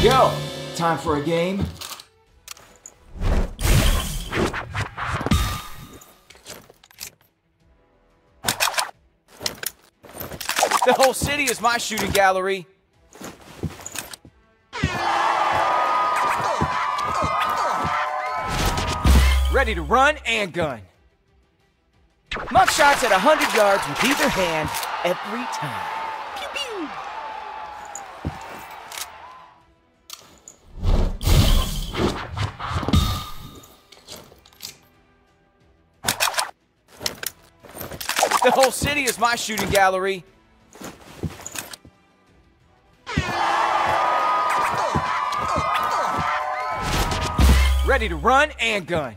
Yo, time for a game? The whole city is my shooting gallery. Ready to run and gun. Mug shots at 100 yards with either hand every time. The whole city is my shooting gallery. Ready to run and gun.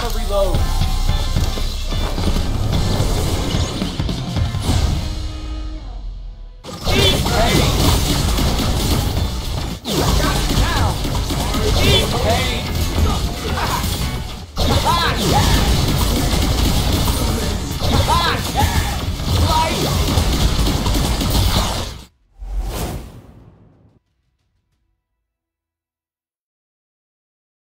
gotta reload.